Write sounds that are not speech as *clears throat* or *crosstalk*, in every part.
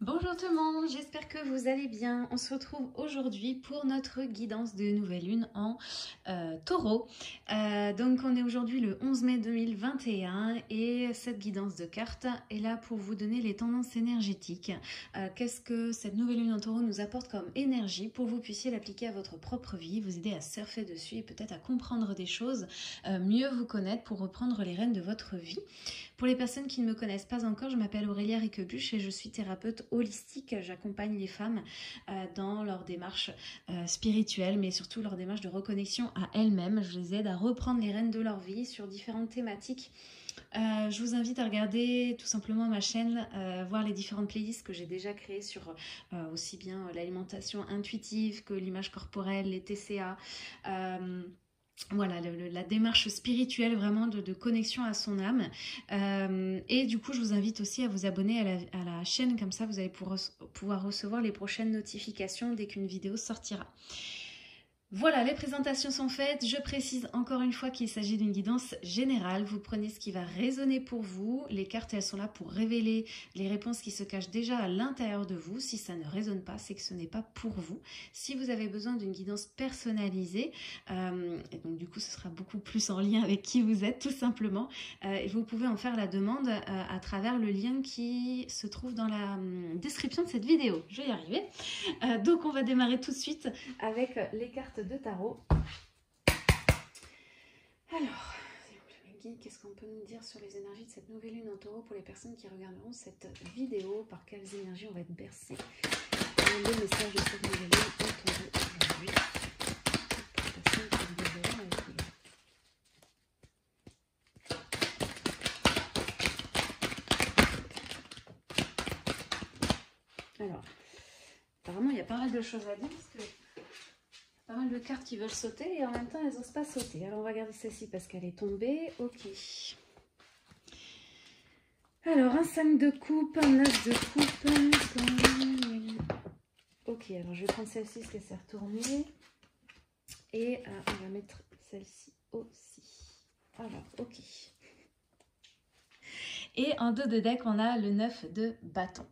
Bonjour tout le monde, j'espère que vous allez bien. On se retrouve aujourd'hui pour notre guidance de nouvelle lune en euh, taureau. Euh, donc on est aujourd'hui le 11 mai 2021 et cette guidance de cartes est là pour vous donner les tendances énergétiques. Euh, qu'est-ce que cette nouvelle lune en taureau nous apporte comme énergie pour que vous puissiez l'appliquer à votre propre vie, vous aider à surfer dessus et peut-être à comprendre des choses, mieux vous connaître pour reprendre les rênes de votre vie. Pour les personnes qui ne me connaissent pas encore, je m'appelle Aurélia Riquebuche et je suis thérapeute holistique. J'accompagne les femmes euh, dans leur démarche euh, spirituelle, mais surtout leur démarche de reconnexion à elles-mêmes. Je les aide à reprendre les rênes de leur vie sur différentes thématiques. Euh, je vous invite à regarder tout simplement ma chaîne, voir les différentes playlists que j'ai déjà créées sur aussi bien l'alimentation intuitive que l'image corporelle, les TCA voilà, la démarche spirituelle vraiment de, connexion à son âme. Euh, et du coup, je vous invite aussi à vous abonner à la, chaîne, comme ça vous allez pouvoir recevoir les prochaines notifications dès qu'une vidéo sortira. Voilà, les présentations sont faites. Je précise encore une fois qu'il s'agit d'une guidance générale. Vous prenez ce qui va résonner pour vous. Les cartes, elles sont là pour révéler les réponses qui se cachent déjà à l'intérieur de vous. Si ça ne résonne pas, c'est que ce n'est pas pour vous. Si vous avez besoin d'une guidance personnalisée, euh, et donc du coup, ce sera beaucoup plus en lien avec qui vous êtes, tout simplement, euh, vous pouvez en faire la demande euh, à travers le lien qui se trouve dans la hum, description de cette vidéo. Je vais y arriver. donc, on va démarrer tout de suite avec les cartes de tarot. Alors, qu'est-ce qu'on peut nous dire sur les énergies de cette nouvelle lune en taureau pour les personnes qui regarderont cette vidéo? Par quelles énergies on va être bercé? Le message de cette nouvelle lune en taureau aujourd'hui. Alors, apparemment, il y a pas mal de choses à dire parce que pas mal de cartes qui veulent sauter et en même temps elles n'osent pas sauter. Alors on va garder celle-ci parce qu'elle est tombée. Ok. Alors un 5 de coupe, un as de coupe. Ok, alors je vais prendre celle-ci parce qu'elle s'est retournée. Et euh, on va mettre celle-ci aussi. Alors, ok. Et en dos de deck, on a le 9 de bâton.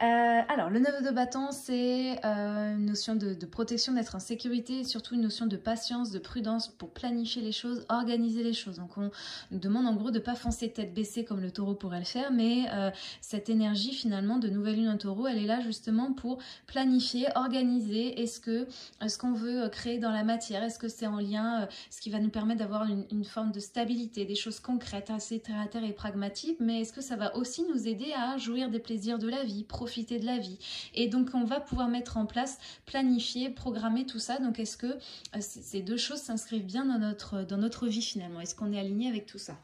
Euh, alors, le 9 de bâton, c'est euh, une notion de, protection, d'être en sécurité, et surtout une notion de patience, de prudence pour planifier les choses, organiser les choses. Donc, on nous demande en gros de ne pas foncer tête baissée comme le taureau pourrait le faire, mais euh, cette énergie finalement de nouvelle lune en taureau, elle est là justement pour planifier, organiser. Est-ce que ce qu'on veut créer dans la matière, est-ce que c'est en lien, ce qui va nous permettre d'avoir une, une, forme de stabilité, des choses concrètes, assez terre à terre et pragmatiques, mais est-ce que ça va aussi nous aider à jouir des plaisirs de la vie, profiter de la vie? Et donc on va pouvoir mettre en place, planifier, programmer tout ça. Donc est-ce que euh, ces deux choses s'inscrivent bien dans notre, dans notre vie finalement? Est-ce qu'on est aligné avec tout ça?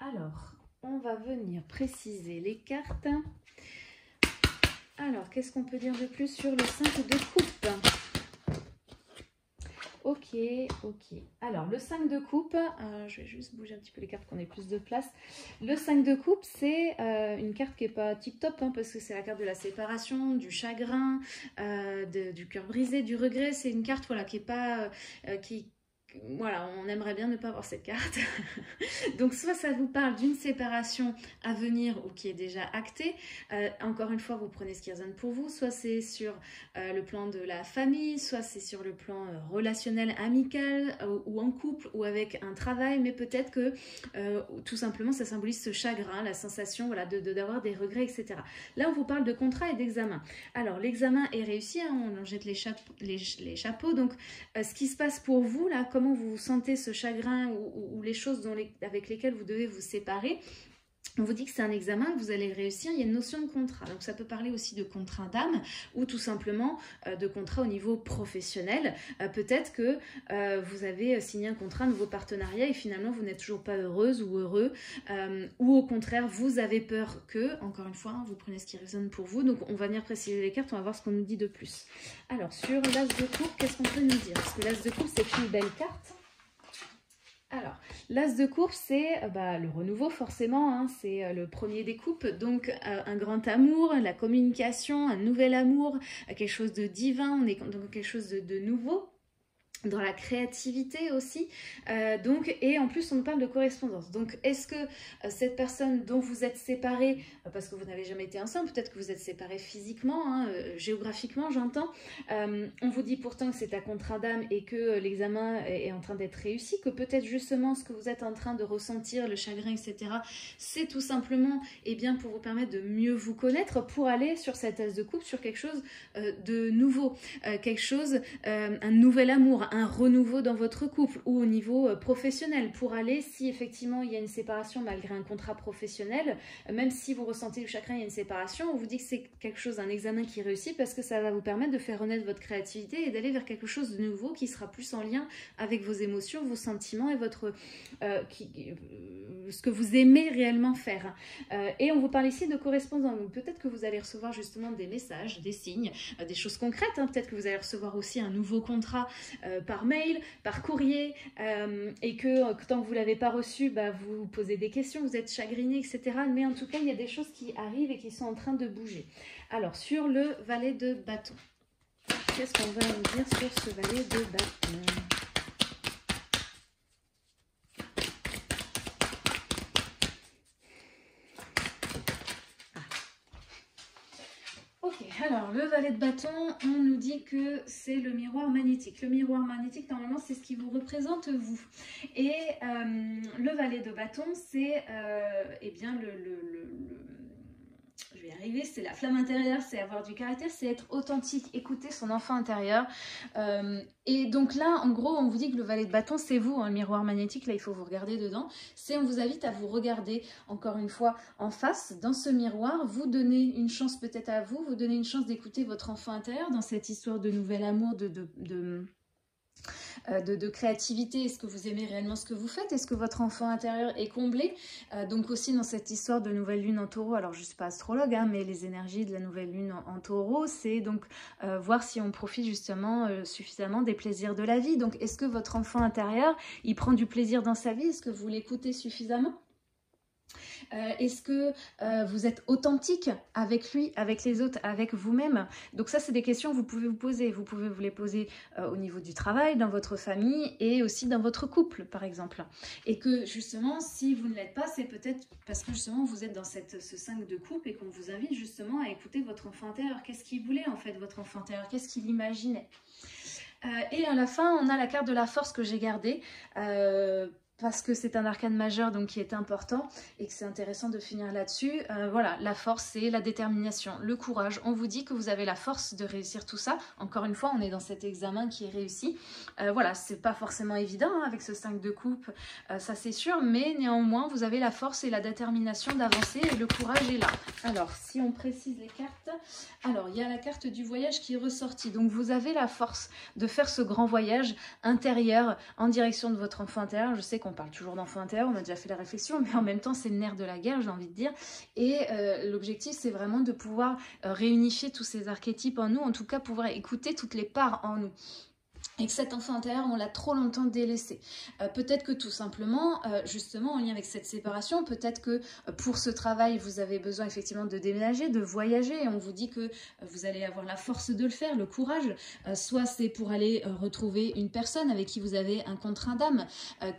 Alors, on va venir préciser les cartes. Alors, qu'est-ce qu'on peut dire de plus sur le 5 de coupe? Ok, ok. Alors, le 5 de coupe, euh, je vais juste bouger un petit peu les cartes qu'on ait plus de place. Le 5 de coupe, c'est euh, une carte qui n'est pas tip-top, hein, parce que c'est la carte de la séparation, du chagrin, euh, du cœur brisé, du regret. C'est une carte voilà, qui est pas... qui, voilà, on aimerait bien ne pas avoir cette carte. *laughs* Donc soit ça vous parle d'une séparation à venir ou qui est déjà actée. Euh, encore une fois, vous prenez ce qui résonne pour vous. Soit c'est sur euh, le plan de la famille, soit c'est sur le plan euh, relationnel, amical ou en couple ou avec un travail. Mais peut-être que tout simplement ça symbolise ce chagrin, la sensation d'avoir de, des regrets, etc. Là, on vous parle de contrat et d'examen. Alors l'examen est réussi, hein, on jette les, chapeaux. Donc ce qui se passe pour vous là, vous sentez ce chagrin ou, les choses avec lesquelles vous devez vous séparer, on vous dit que c'est un examen, que vous allez réussir, il y a une notion de contrat. Donc ça peut parler aussi de contrat d'âme ou tout simplement euh, de contrat au niveau professionnel. Euh, peut-être que euh, vous avez signé un contrat, un nouveau partenariat et finalement vous n'êtes toujours pas heureuse ou heureux. ou au contraire, vous avez peur que, encore une fois, vous prenez ce qui résonne pour vous. Donc on va venir préciser les cartes, on va voir ce qu'on nous dit de plus. Alors sur l'as de coupe, qu'est-ce qu'on peut nous dire? Parce que l'as de coupe, c'est une belle carte. Alors, l'as de coupe, c'est euh, bah, le renouveau forcément, hein, c'est euh, le premier des coupes, donc euh, un grand amour, la communication, un nouvel amour, quelque chose de divin, on est dans quelque chose de, nouveau. Dans la créativité aussi. Euh, donc, et en plus, on parle de correspondance. Donc, est-ce que euh, cette personne dont vous êtes séparés, euh, parce que vous n'avez jamais été ensemble, peut-être que vous êtes séparés physiquement, hein, géographiquement, j'entends, on vous dit pourtant que c'est un contrat d'âme et que l'examen est, en train d'être réussi, que peut-être justement ce que vous êtes en train de ressentir, le chagrin, etc., c'est tout simplement et eh bien, pour vous permettre de mieux vous connaître, pour aller sur cette tasse de coupe, sur quelque chose de nouveau, quelque chose, un nouvel amour, un renouveau dans votre couple ou au niveau euh, professionnel pour aller, si effectivement il y a une séparation malgré un contrat professionnel, euh, même si vous ressentez du chagrin, il y a une séparation, on vous dit que c'est quelque chose, un examen qui réussit parce que ça va vous permettre de faire renaître votre créativité et d'aller vers quelque chose de nouveau qui sera plus en lien avec vos émotions, vos sentiments et votre euh, ce que vous aimez réellement faire. et on vous parle ici de correspondance. Peut-être que vous allez recevoir justement des messages, des signes, des choses concrètes. Hein. Peut-être que vous allez recevoir aussi un nouveau contrat par mail, par courrier, euh, et que, euh, tant que vous ne l'avez pas reçu, bah, vous vous posez des questions, vous êtes chagriné, etc. Mais en tout cas, il y a des choses qui arrivent et qui sont en train de bouger. Alors, sur le valet de bâton, qu'est-ce qu'on va nous dire sur ce valet de bâton Alors, le valet de bâton, on nous dit que c'est le miroir magnétique. Le miroir magnétique, normalement, c'est ce qui vous représente vous. Et euh, le valet de bâton, c'est euh, eh bien le je vais y arriver, c'est la flamme intérieure, c'est avoir du caractère, c'est être authentique, écouter son enfant intérieur. Euh, et donc là, en gros, on vous dit que le valet de bâton, c'est vous, hein, le miroir magnétique, là, il faut vous regarder dedans. C'est, on vous invite à vous regarder, encore une fois, en face, dans ce miroir, vous donner une chance peut-être à vous, vous donner une chance d'écouter votre enfant intérieur dans cette histoire de nouvel amour, de, de de, créativité. Est-ce que vous aimez réellement ce que vous faites? Est-ce que votre enfant intérieur est comblé? Euh, Donc aussi dans cette histoire de nouvelle lune en taureau, alors je ne suis pas astrologue, hein, mais les énergies de la nouvelle lune en, taureau, c'est donc euh, voir si on profite justement suffisamment des plaisirs de la vie. Donc est-ce que votre enfant intérieur, il prend du plaisir dans sa vie? Est-ce que vous l'écoutez suffisamment? Euh, est-ce que euh, vous êtes authentique avec lui, avec les autres, avec vous-même? Donc ça, c'est des questions que vous pouvez vous poser. Vous pouvez vous les poser euh, au niveau du travail, dans votre famille et aussi dans votre couple, par exemple. Et que justement, si vous ne l'êtes pas, c'est peut-être parce que justement, vous êtes dans ce 5 de couple et qu'on vous invite justement à écouter votre enfant intérieur. Qu'est-ce qu'il voulait en fait, votre enfant intérieur? Qu'est-ce qu'il imaginait? Et à la fin, on a la carte de la force que j'ai gardée parce que c'est un arcane majeur donc qui est important et que c'est intéressant de finir là-dessus. Euh, voilà, la force c'est la détermination, le courage. On vous dit que vous avez la force de réussir tout ça. Encore une fois, on est dans cet examen qui est réussi. Euh, voilà, c'est pas forcément évident hein, avec ce 5 de coupe, euh, ça c'est sûr, mais néanmoins vous avez la force et la détermination d'avancer et le courage est là. Alors, si on précise les cartes, alors il y a la carte du voyage qui est ressortie. Donc vous avez la force de faire ce grand voyage intérieur en direction de votre enfant intérieur. Je sais on parle toujours d'enfant intérieur, on a déjà fait la réflexion, mais en même temps c'est le nerf de la guerre, j'ai envie de dire. Et euh, l'objectif c'est vraiment de pouvoir euh, réunifier tous ces archétypes en nous, en tout cas pouvoir écouter toutes les parts en nous et que cet enfant intérieur, on l'a trop longtemps délaissé. Euh, peut-être que tout simplement, euh, justement, en lien avec cette séparation, peut-être que euh, pour ce travail, vous avez besoin effectivement de déménager, de voyager, on vous dit que vous allez avoir la force de le faire, le courage. soit c'est pour aller retrouver une personne avec qui vous avez un contrat d'âme,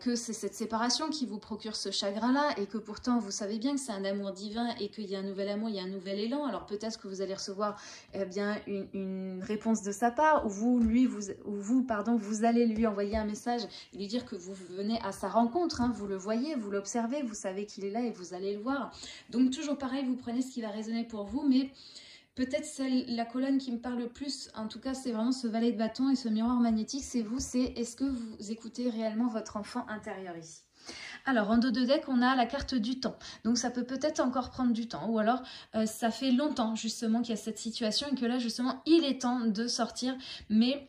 que c'est cette séparation qui vous procure ce chagrin-là, et que pourtant vous savez bien que c'est un amour divin et qu'il y a un nouvel amour, il y a un nouvel élan. Alors peut-être que vous allez recevoir eh bien une, réponse de sa part, ou vous, lui, vous, ou vous pardon, vous allez lui envoyer un message lui dire que vous venez à sa rencontre, hein. vous le voyez, vous l'observez, vous savez qu'il est là et vous allez le voir. Donc toujours pareil, vous prenez ce qui va résonner pour vous, mais peut-être celle, la colonne qui me parle le plus, en tout cas c'est vraiment ce valet de bâton et ce miroir magnétique, c'est vous, c'est est-ce que vous écoutez réellement votre enfant intérieur ici? Alors, en dos de deck, on a la carte du temps. Donc, ça peut peut-être encore prendre du temps. Ou alors, euh, ça fait longtemps, justement, qu'il y a cette situation et que là, justement, il est temps de sortir. Mais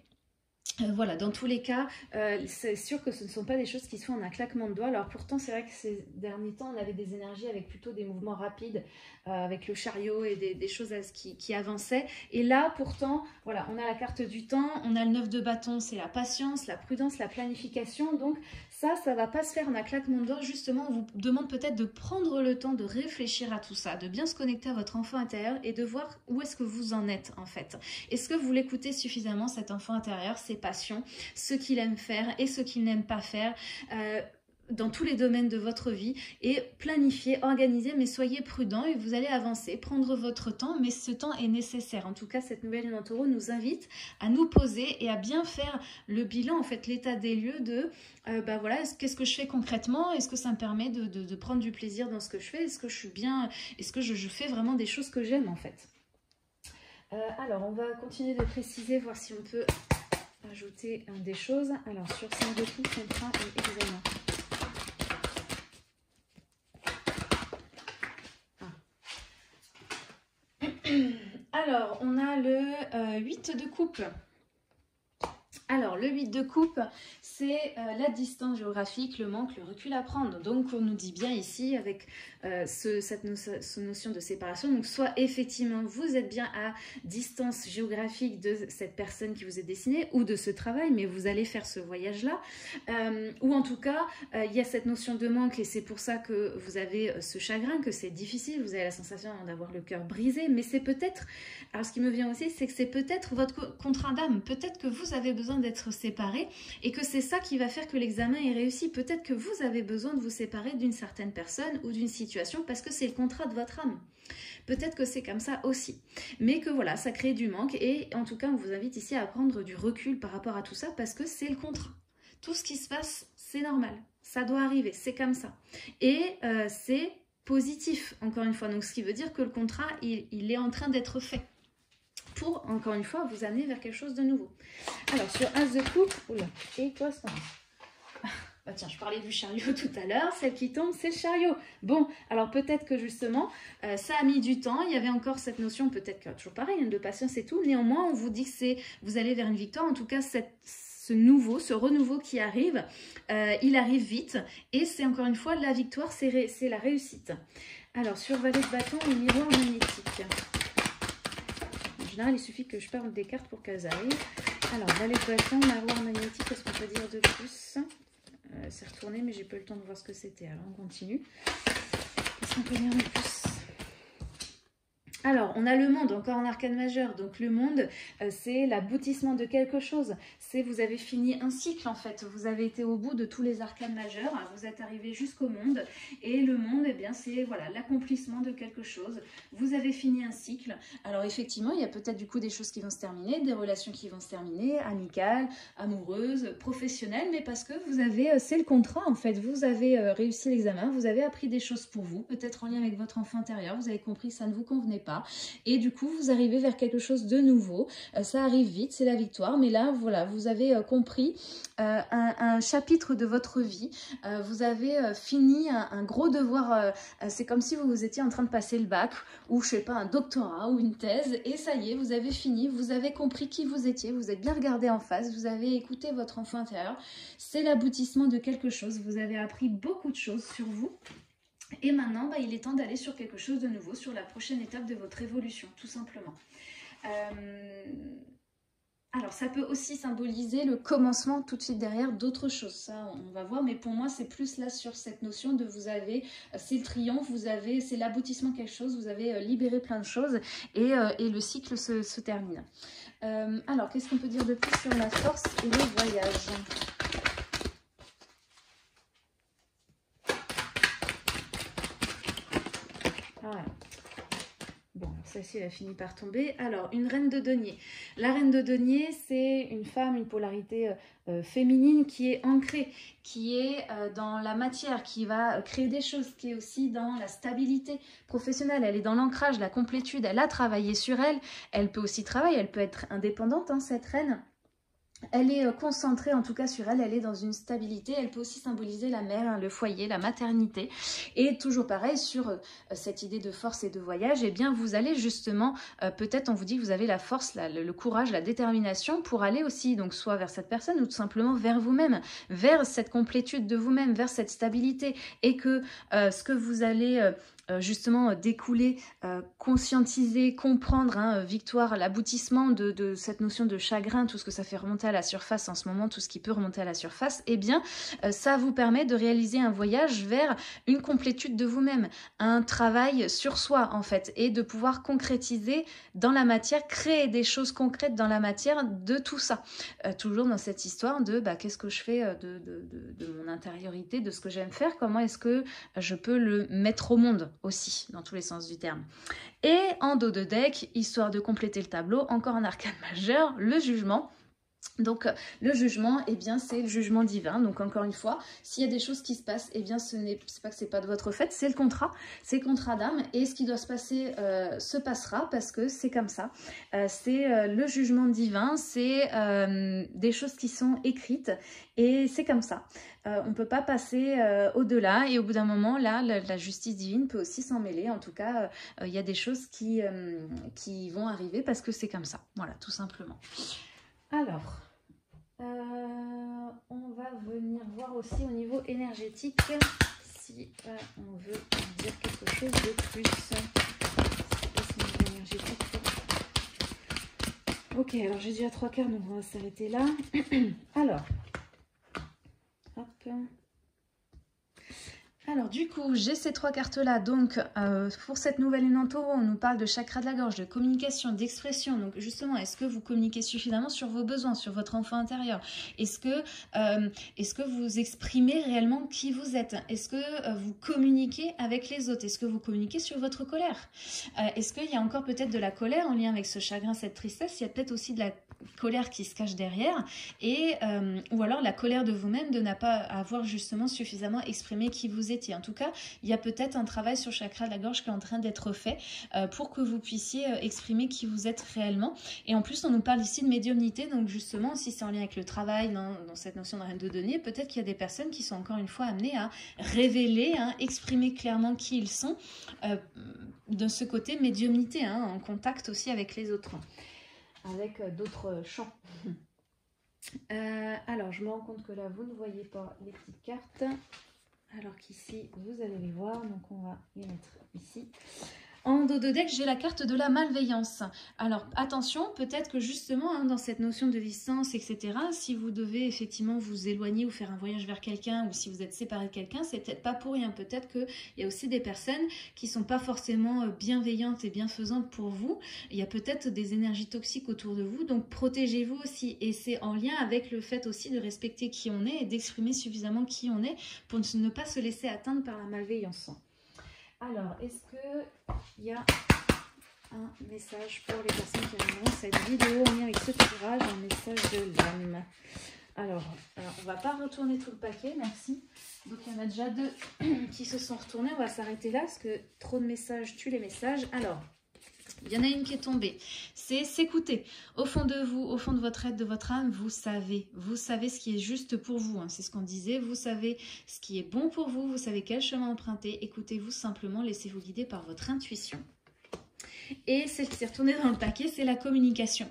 euh, voilà, dans tous les cas, euh, c'est sûr que ce ne sont pas des choses qui sont en un claquement de doigts. Alors pourtant, c'est vrai que ces derniers temps, on avait des énergies avec plutôt des mouvements rapides, euh, avec le chariot et des, choses qui, avançaient. Et là, pourtant, voilà, on a la carte du temps, on a le 9 de bâton, c'est la patience, la prudence, la planification. Donc, Ça, ça va pas se faire en un claquement de doigts. Justement, on vous demande peut-être de prendre le temps de réfléchir à tout ça, de bien se connecter à votre enfant intérieur et de voir où est-ce que vous en êtes en fait. Est-ce que vous l'écoutez suffisamment, cet enfant intérieur, ce qu'il aime faire et ce qu'il n'aime pas faire euh, dans tous les domaines de votre vie. Et planifier, organiser, mais soyez prudent et vous allez avancer, prendre votre temps, mais ce temps est nécessaire. En tout cas, cette nouvelle lune en taureau nous invite à nous poser et à bien faire le bilan, en fait, l'état des lieux de, euh, bah voilà, qu'est-ce que je fais concrètement? Est-ce que ça me permet de, prendre du plaisir dans ce que je fais? Est-ce que je suis bien? Est-ce que je, fais vraiment des choses que j'aime, en fait? Euh, Alors, on va continuer de préciser, voir si on peut ajouter des choses. Alors, sur 5 de coups, contrat et examen. *clears throat* Alors, on a le 8 euh, de coupe. Alors, le 8 de coupe, c'est euh, la distance géographique, le manque, le recul à prendre. Donc, on nous dit bien ici, avec euh, cette notion de séparation, donc soit effectivement, vous êtes bien à distance géographique de cette personne qui vous est destinée, ou de ce travail, mais vous allez faire ce voyage-là. Euh, ou en tout cas, il y a cette notion de manque, et c'est pour ça que vous avez ce chagrin, que c'est difficile, vous avez la sensation d'avoir le cœur brisé, mais c'est peut-être, alors ce qui me vient aussi, c'est que c'est peut-être votre contrat d'âme, peut-être que vous avez besoin d'être séparés et que c'est ça qui va faire que l'examen est réussi. Peut-être que vous avez besoin de vous séparer d'une certaine personne ou d'une situation parce que c'est le contrat de votre âme. Peut-être que c'est comme ça aussi. Mais que voilà, ça crée du manque et en tout cas, on vous invite ici à prendre du recul par rapport à tout ça parce que c'est le contrat. Tout ce qui se passe, c'est normal. Ça doit arriver, c'est comme ça. Et euh, c'est positif, encore une fois. Donc, ce qui veut dire que le contrat, il est en train d'être fait pour, encore une fois, vous amener vers quelque chose de nouveau. Alors, sur As de coupe, oula, et toi, ça *laughs* bah tiens, je parlais du chariot *laughs* tout à l'heure, celle qui tombe, c'est le chariot. Bon, alors peut-être que justement, euh, ça a mis du temps, il y avait encore cette notion, peut-être que toujours pareil, hein, de patience et tout, néanmoins, on vous dit que c'est, vous allez vers une victoire, en tout cas, ce nouveau, ce renouveau qui arrive, euh, il arrive vite, et c'est encore une fois, la victoire, c'est la réussite. Alors, sur valet de bâton et miroir magnétique il suffit que je parle des cartes pour qu'elles arrivent. Alors, valet bâton, maroir magnétique, qu'est-ce qu'on peut dire de plus? Euh, C'est retourné, mais j'ai pas eu le temps de voir ce que c'était. Alors, on continue. Qu'est-ce qu'on peut dire de plus? Alors, on a le monde, encore en arcane majeur. Donc, le monde, euh, c'est l'aboutissement de quelque chose. C'est vous avez fini un cycle, en fait. Vous avez été au bout de tous les arcanes majeurs. Vous êtes arrivé jusqu'au monde. Et le monde, eh bien, c'est voilà l'accomplissement de quelque chose. Vous avez fini un cycle. Alors, effectivement, il y a peut-être du coup des choses qui vont se terminer, des relations qui vont se terminer, amicales, amoureuses, professionnelles, mais parce que vous avez, euh, c'est le contrat, en fait. Vous avez euh, réussi l'examen, vous avez appris des choses pour vous, peut-être en lien avec votre enfant intérieur. Vous avez compris que ça ne vous convenait pas et du coup, vous arrivez vers quelque chose de nouveau. Euh, ça arrive vite, c'est la victoire. Mais là, voilà, vous avez euh, compris euh, un, chapitre de votre vie. vous avez fini un, gros devoir. c'est comme si vous, vous étiez en train de passer le bac ou, je sais pas, un doctorat ou une thèse. Et ça y est, vous avez fini. Vous avez compris qui vous étiez. Vous êtes bien regardé en face. Vous avez écouté votre enfant intérieur. C'est l'aboutissement de quelque chose. Vous avez appris beaucoup de choses sur vous. Et maintenant, bah, il est temps d'aller sur quelque chose de nouveau, sur la prochaine étape de votre évolution, tout simplement. Euh, alors, ça peut aussi symboliser le commencement tout de suite derrière d'autres choses. Ça, on va voir. Mais pour moi, c'est plus là sur cette notion de vous avez, euh, c'est le triomphe, vous avez, c'est l'aboutissement de quelque chose, vous avez euh, libéré plein de choses et, le cycle se, se termine. alors, qu'est-ce qu'on peut dire de plus sur la force et le voyage? Bon, celle-ci, elle a fini par tomber. Alors, une reine de denier. La reine de denier, c'est une femme, une polarité euh, euh, féminine qui est ancrée, qui est euh, dans la matière, qui va créer des choses, qui est aussi dans la stabilité professionnelle. Elle est dans l'ancrage, la complétude. Elle a travaillé sur elle. Elle peut aussi travailler, elle peut être indépendante, hein, cette reine elle est euh, concentrée en tout cas sur elle, elle est dans une stabilité, elle peut aussi symboliser la mère, hein, le foyer, la maternité. Et toujours pareil sur euh, cette idée de force et de voyage, eh bien vous allez justement, euh, peut-être on vous dit que vous avez la force, le, courage, la détermination pour aller aussi donc soit vers cette personne ou tout simplement vers vous-même, vers cette complétude de vous-même, vers cette stabilité. Et que ce que vous allez justement découler, conscientiser, comprendre, hein, Victoire, l'aboutissement de, cette notion de chagrin, tout ce que ça fait remonter à la surface en ce moment, tout ce qui peut remonter à la surface, eh bien, ça vous permet de réaliser un voyage vers une complétude de vous-même, un travail sur soi en fait, et de pouvoir concrétiser dans la matière, créer des choses concrètes dans la matière de tout ça. toujours dans cette histoire de bah, qu'est-ce que je fais de, de mon intériorité, de ce que j'aime faire, comment est-ce que je peux le mettre au monde? Aussi, dans tous les sens du terme. Et en dos de deck, histoire de compléter le tableau, encore un arcane majeur, le jugement. Donc le jugement, eh bien c'est le jugement divin. Donc encore une fois, s'il y a des choses qui se passent, eh bien ce n'est pas que c'est pas de votre fait, c'est le contrat, c'est le contrat d'âme. Et ce qui doit se passer euh, se passera parce que c'est comme ça. Euh, c'est euh, le jugement divin, c'est des choses qui sont écrites et c'est comme ça. on ne peut pas passer au-delà et au bout d'un moment, là, la, justice divine peut aussi s'en mêler. En tout cas, il y a des choses qui vont arriver parce que c'est comme ça. Voilà, tout simplement. Alors, euh, on va venir voir aussi au niveau énergétique si euh, on veut dire quelque chose de plus. Ok, alors j'ai déjà trois quarts, donc on va s'arrêter là. *clears throat* alors, hop. Alors du coup, j'ai ces trois cartes-là. Donc euh, pour cette nouvelle lune en taureau, on nous parle de chakra de la gorge, de communication, d'expression. Donc justement, est-ce que vous communiquez suffisamment sur vos besoins, sur votre enfant intérieur? Est-ce que, euh, est que vous exprimez réellement qui vous êtes? Est-ce que euh, vous communiquez avec les autres? Est-ce que vous communiquez sur votre colère? Est-ce qu'il y a encore peut-être de la colère en lien avec ce chagrin, cette tristesse? Il y a peut-être aussi de la colère qui se cache derrière. Et, ou alors la colère de vous-même de ne pas avoir justement suffisamment exprimé qui vous êtes en tout cas, il y a peut-être un travail sur chakra de la gorge qui est en train d'être fait euh, pour que vous puissiez euh, exprimer qui vous êtes réellement. Et en plus, on nous parle ici de médiumnité, donc justement, si c'est en lien avec le travail, dans, cette notion de reine de données, peut-être qu'il y a des personnes qui sont encore une fois amenées à révéler, hein, exprimer clairement qui ils sont euh, de ce côté médiumnité, hein, en contact aussi avec les autres, avec d'autres champs. alors, je me rends compte que là, vous ne voyez pas les petites cartes alors qu'ici, vous allez les voir. Donc, on va les mettre ici. En dos de deck, j'ai la carte de la malveillance. Alors attention, peut-être que justement, hein, dans cette notion de distance, etc., si vous devez effectivement vous éloigner ou faire un voyage vers quelqu'un, ou si vous êtes séparé de quelqu'un, c'est peut-être pas pour rien. Peut-être qu'il y a aussi des personnes qui sont pas forcément euh, bienveillantes et bienfaisantes pour vous. Il y a peut-être des énergies toxiques autour de vous, donc protégez-vous aussi. Et c'est en lien avec le fait aussi de respecter qui on est et d'exprimer suffisamment qui on est pour ne pas se laisser atteindre par la malveillance. Alors, est-ce qu'il y a un message pour les personnes qui regardent cette vidéo? En lien avec ce tirage, un message de l'âme alors, alors, on va pas retourner tout le paquet, merci. Donc, il y en a déjà deux *clears throat* qui se sont retournés. On va s'arrêter là parce que trop de messages tuent les messages. Alors, il y en a une qui est tombée. C'est s'écouter. Au fond de vous, au fond de votre être, de votre âme, vous savez. Vous savez ce qui est juste pour vous. Hein. C'est ce qu'on disait. Vous savez ce qui est bon pour vous. Vous savez quel chemin emprunter. Écoutez-vous simplement. Laissez-vous guider par votre intuition. Et celle qui s'est retournée dans le paquet, c'est la communication.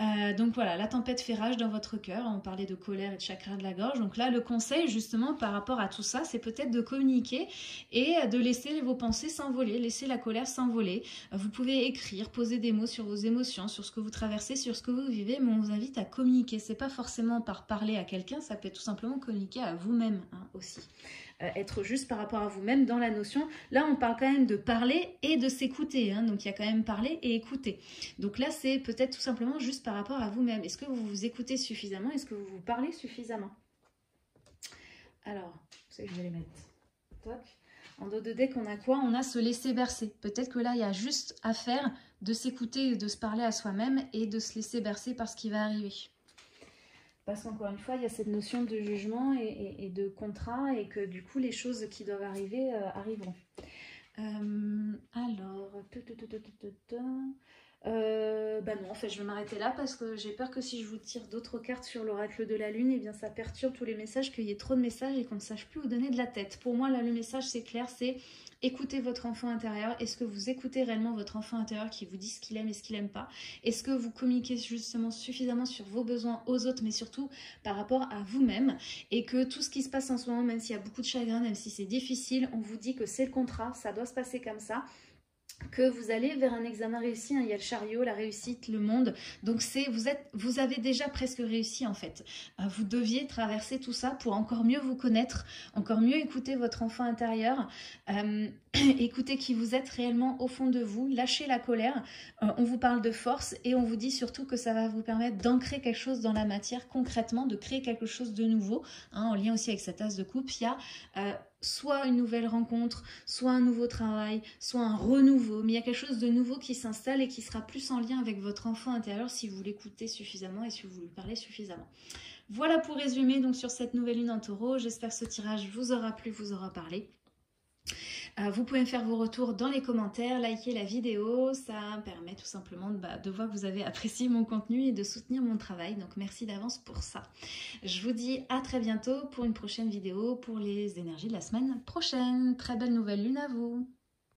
Euh, donc voilà, la tempête fait rage dans votre cœur. On parlait de colère et de chakra de la gorge. Donc là, le conseil, justement, par rapport à tout ça, c'est peut-être de communiquer et de laisser vos pensées s'envoler, laisser la colère s'envoler. Vous pouvez écrire, poser des mots sur vos émotions, sur ce que vous traversez, sur ce que vous vivez, mais on vous invite à communiquer. C'est pas forcément par parler à quelqu'un, ça peut être tout simplement communiquer à vous-même hein, aussi. Euh, être juste par rapport à vous-même dans la notion. Là, on parle quand même de parler et de s'écouter. Hein. donc, il y a quand même parler et écouter. Donc là, c'est peut-être tout simplement juste par rapport à vous-même. Est-ce que vous vous écoutez suffisamment? Est-ce que vous vous parlez suffisamment? Alors, je vais les mettre? Toc. En dos de deck, on a quoi? On a se laisser bercer. Peut-être que là, il y a juste à faire de s'écouter, de se parler à soi-même et de se laisser bercer par ce qui va arriver. Parce qu'encore une fois, il y a cette notion de jugement et, de contrat et que du coup, les choses qui doivent arriver euh, arriveront. Euh, alors, euh, bah non, en fait, je vais m'arrêter là parce que j'ai peur que si je vous tire d'autres cartes sur l'oracle de la lune, et eh bien ça perturbe tous les messages, qu'il y ait trop de messages et qu'on ne sache plus où donner de la tête. Pour moi, là, le message, c'est clair, c'est écoutez votre enfant intérieur. Est-ce que vous écoutez réellement votre enfant intérieur qui vous dit ce qu'il aime et ce qu'il n'aime pas? Est-ce que vous communiquez justement suffisamment sur vos besoins aux autres, mais surtout par rapport à vous-même? Et que tout ce qui se passe en ce moment, même s'il y a beaucoup de chagrin, même si c'est difficile, on vous dit que c'est le contrat, ça doit se passer comme ça que vous allez vers un examen réussi. Hein. Il y a le chariot, la réussite, le monde. Donc c'est vous vous avez déjà presque réussi en fait. Euh, vous deviez traverser tout ça pour encore mieux vous connaître, encore mieux écouter votre enfant intérieur, euh, *clears throat* écouter qui vous êtes réellement au fond de vous, lâcher la colère. Euh, on vous parle de force et on vous dit surtout que ça va vous permettre d'ancrer quelque chose dans la matière concrètement, de créer quelque chose de nouveau. Hein, en lien aussi avec cette tasse de coupe, il y a soit une nouvelle rencontre, soit un nouveau travail, soit un renouveau, mais il y a quelque chose de nouveau qui s'installe et qui sera plus en lien avec votre enfant intérieur si vous l'écoutez suffisamment et si vous lui parlez suffisamment. Voilà pour résumer donc sur cette nouvelle lune en taureau. J'espère que ce tirage vous aura plu, vous aura parlé. Euh, vous pouvez me faire vos retours dans les commentaires, liker la vidéo, ça permet tout simplement bah, de voir que vous avez apprécié mon contenu et de soutenir mon travail, donc merci d'avance pour ça. Je vous dis à très bientôt pour une prochaine vidéo pour les énergies de la semaine prochaine. Très belle nouvelle lune à vous